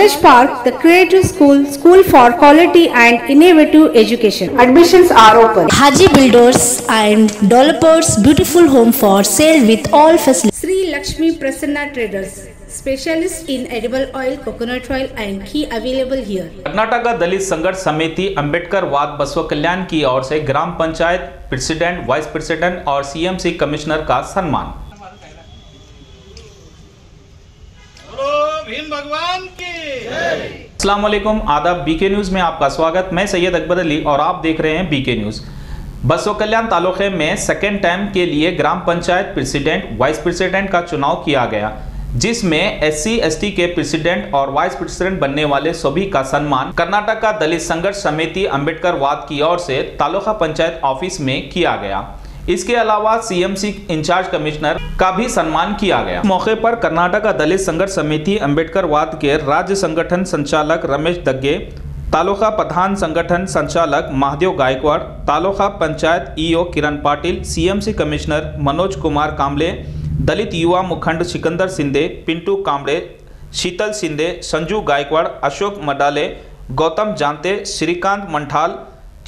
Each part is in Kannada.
College Park, the Creative School, School for Quality and Innovative Education. Admissions are open. Haji Builders and Developers Beautiful Home for sale with all facilities. Sri Lakshmi Prasanna Traders, specialist in edible oil, coconut oil and ghee available here. Karnataka दलित संघर्ष समिति अंबेडकर वाद बसव कल्याण की ओर से ग्राम पंचायत प्रेसिडेंट वाइस प्रेसिडेंट और सीएमसी कमिश्नर का सम्मान भीम भगवान की। वालेकुम आदाब बीके न्यूज़ में आपका स्वागत। मैं सैयद अकबर अली और आप देख रहे हैं बीके न्यूज़ बसव कल्याण तालुके में सेकेंड टाइम के लिए ग्राम पंचायत प्रेसिडेंट वाइस प्रेसिडेंट का चुनाव किया गया, जिसमें एस सी के प्रेसिडेंट और वाइस प्रेसिडेंट बनने वाले सभी का सम्मान कर्नाटक का दलित संघर्ष समिति अंबेडकर वाद की ओर से तालुका पंचायत ऑफ़िस में किया गया। इसके अलावा सीएमसी इंचार्ज कमिश्नर का भी सम्मान किया गया। मौके पर कर्नाटक दलित संघर्ष समिति अंबेडकर वाद के राज्य संगठन संचालक रमेश दग्गे, तालुका प्रधान संगठन संचालक Mahadev Gaikwad, taluka panchayat EO Kiran Patil CMC commissioner Manoj Kumar Kamble Dalit युवा मुखंड सिकंदर सिंधे, पिंटू कांबड़े शीतल सिंधे, संजू गायकवाड़, अशोक मडाले, गौतम जानते श्रीकांत मंठाल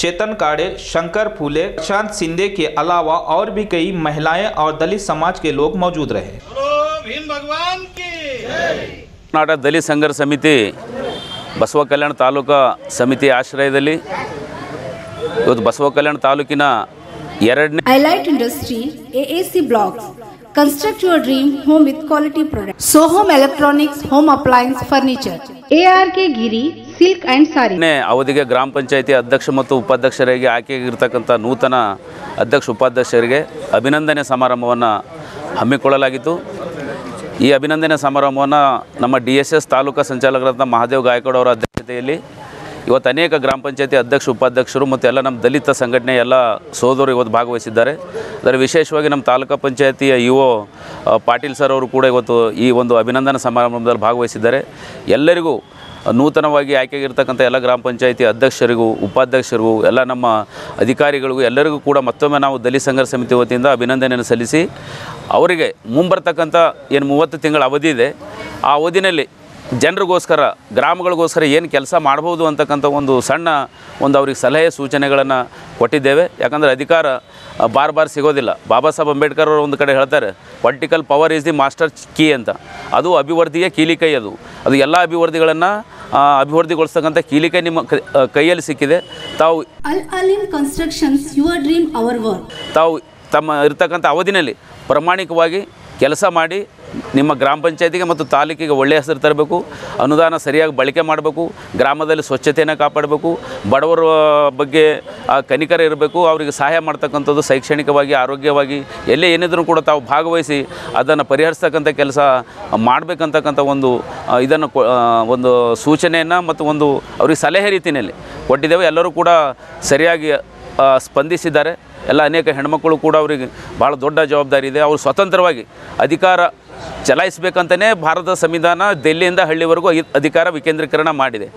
चेतन काड़े शंकर फूले प्रशांत सिंधे के अलावा और भी कई महिलाएं और दलित समाज के लोग मौजूद रहे बोलो भीम भगवान की ಕರ್ನಾಟಕ ದಲಿತ ಸಂಘರ್ಷ ಸಮಿತಿ ಬಸವ ಕಲ್ಯಾಣ ತಾಲೂಕಾ ಸಮಿತಿ ಆಶ್ರಯದಲ್ಲಿ ಇವತ್ತು ಬಸವ ಕಲ್ಯಾಣ ತಾಲೂಕಿನ ಎರಡನೇ Allied Industry, AAC Blocks. Construct your dream home with quality products. Sohom Electronics, Home Appliance Furniture. ARK Giri, Silk and ಸಾರಿ. ಅವಧಿಗೆ ಗ್ರಾಮ ಪಂಚಾಯತಿ ಅಧ್ಯಕ್ಷ ಮತ್ತು ಉಪಾಧ್ಯಕ್ಷರಿಗೆ ಆಯ್ಕೆಯಾಗಿರ್ತಕ್ಕಂಥ ನೂತನ ಅಧ್ಯಕ್ಷ ಉಪಾಧ್ಯಕ್ಷರಿಗೆ ಅಭಿನಂದನೆ ಸಮಾರಂಭವನ್ನು ಹಮ್ಮಿಕೊಳ್ಳಲಾಗಿತ್ತು. ಈ ಅಭಿನಂದನೆ ಸಮಾರಂಭವನ್ನು ನಮ್ಮ ಡಿ ಎಸ್ ಎಸ್ ತಾಲೂಕಾ ಸಂಚಾಲಕರಾದ ಮಹಾದೇವ್ ಗಾಯಕೋಡ್ ಅವರ ಅಧ್ಯಕ್ಷತೆಯಲ್ಲಿ ಇವತ್ತು ಅನೇಕ ಗ್ರಾಮ ಪಂಚಾಯತಿ ಅಧ್ಯಕ್ಷ ಉಪಾಧ್ಯಕ್ಷರು ಮತ್ತು ಎಲ್ಲ ನಮ್ಮ ದಲಿತ ಸಂಘಟನೆ ಎಲ್ಲ ಸೋದರು ಇವತ್ತು ಭಾಗವಹಿಸಿದ್ದಾರೆ. ಅದರ ವಿಶೇಷವಾಗಿ ನಮ್ಮ ತಾಲೂಕಾ ಪಂಚಾಯತಿಯ ಇ ಒ ಪಾಟೀಲ್ ಸರ್ ಅವರು ಕೂಡ ಇವತ್ತು ಈ ಒಂದು ಅಭಿನಂದನಾ ಸಮಾರಂಭದಲ್ಲಿ ಭಾಗವಹಿಸಿದ್ದಾರೆ. ಎಲ್ಲರಿಗೂ ನೂತನವಾಗಿ ಆಯ್ಕೆಗಿರ್ತಕ್ಕಂಥ ಎಲ್ಲ ಗ್ರಾಮ ಪಂಚಾಯಿತಿ ಅಧ್ಯಕ್ಷರಿಗೂ, ಉಪಾಧ್ಯಕ್ಷರಿಗೂ, ಎಲ್ಲ ನಮ್ಮ ಅಧಿಕಾರಿಗಳಿಗೂ, ಎಲ್ಲರಿಗೂ ಕೂಡ ಮತ್ತೊಮ್ಮೆ ನಾವು ದಲಿತ ಸಂಘರ್ಷ ಸಮಿತಿ ವತಿಯಿಂದ ಅಭಿನಂದನೆಯನ್ನು ಸಲ್ಲಿಸಿ, ಅವರಿಗೆ ಮುಂಬರ್ತಕ್ಕಂಥ ಏನು ಮೂವತ್ತು ತಿಂಗಳ ಅವಧಿ ಇದೆ, ಆ ಅವಧಿನಲ್ಲಿ ಜನರಿಗೋಸ್ಕರ ಗ್ರಾಮಗಳಿಗೋಸ್ಕರ ಏನು ಕೆಲಸ ಮಾಡ್ಬೋದು ಅಂತಕ್ಕಂಥ ಒಂದು ಸಣ್ಣ ಒಂದು ಅವ್ರಿಗೆ ಸಲಹೆ ಸೂಚನೆಗಳನ್ನು ಕೊಟ್ಟಿದ್ದೇವೆ. ಯಾಕಂದರೆ ಅಧಿಕಾರ ಬಾರ್ ಬಾರ್ ಸಿಗೋದಿಲ್ಲ. ಬಾಬಾ ಸಾಹೇಬ್ ಅಂಬೇಡ್ಕರ್ ಅವರು ಒಂದು ಕಡೆ ಹೇಳ್ತಾರೆ political power is the master key ಅಂತ. ಅದು ಅಭಿವೃದ್ಧಿಯ ಕೀಲಿಕೈ ಅದು. ಅದು ಎಲ್ಲ ಅಭಿವೃದ್ಧಿಗಳನ್ನು ಅಭಿವೃದ್ಧಿಗೊಳಿಸ್ತಕ್ಕಂಥ ಕೀಲಿಕೈ ನಿಮ್ಮ ಕೈಯಲ್ಲಿ ಸಿಕ್ಕಿದೆ. ತಾವು Alim Constructions, your dream, our work. ತಾವು ತಮ್ಮ ಇರ್ತಕ್ಕಂಥ ಅವಧಿನಲ್ಲಿ ಪ್ರಾಮಾಣಿಕವಾಗಿ ಕೆಲಸ ಮಾಡಿ ನಿಮ್ಮ ಗ್ರಾಮ ಪಂಚಾಯತಿಗೆ ಮತ್ತು ತಾಲೂಕಿಗೆ ಒಳ್ಳೆಯ ಹೆಸರು ತರಬೇಕು, ಅನುದಾನ ಸರಿಯಾಗಿ ಬಳಕೆ ಮಾಡಬೇಕು, ಗ್ರಾಮದಲ್ಲಿ ಸ್ವಚ್ಛತೆಯನ್ನು ಕಾಪಾಡಬೇಕು, ಬಡವರ ಬಗ್ಗೆ ಕನಿಕರ ಇರಬೇಕು, ಅವರಿಗೆ ಸಹಾಯ ಮಾಡ್ತಕ್ಕಂಥದ್ದು ಶೈಕ್ಷಣಿಕವಾಗಿ, ಆರೋಗ್ಯವಾಗಿ, ಎಲ್ಲೇ ಏನಿದ್ರು ಕೂಡ ತಾವು ಭಾಗವಹಿಸಿ ಅದನ್ನು ಪರಿಹರಿಸ್ತಕ್ಕಂಥ ಕೆಲಸ ಮಾಡಬೇಕಂತಕ್ಕಂಥ ಒಂದು ಇದನ್ನು ಒಂದು ಸೂಚನೆಯನ್ನು ಮತ್ತು ಒಂದು ಅವ್ರಿಗೆ ಸಲಹೆ ರೀತಿಯಲ್ಲಿ ಕೊಟ್ಟಿದ್ದೇವೆ. ಎಲ್ಲರೂ ಕೂಡ ಸರಿಯಾಗಿ ಸ್ಪಂದಿಸಿದ್ದಾರೆ. ಎಲ್ಲ ಅನೇಕ ಹೆಣ್ಮಕ್ಕಳು ಕೂಡ ಅವರಿಗೆ ಭಾಳ ದೊಡ್ಡ ಜವಾಬ್ದಾರಿ ಇದೆ. ಅವರು ಸ್ವತಂತ್ರವಾಗಿ ಅಧಿಕಾರ ಚಲಾಯಿಸಬೇಕಂತಲೇ ಭಾರತದ ಸಂವಿಧಾನ ದೆಲ್ಲಿಯಿಂದ ಹಳ್ಳಿವರೆಗೂ ಅಧಿ- ಅಧಿಕಾರ ವಿಕೇಂದ್ರೀಕರಣ ಮಾಡಿದೆ.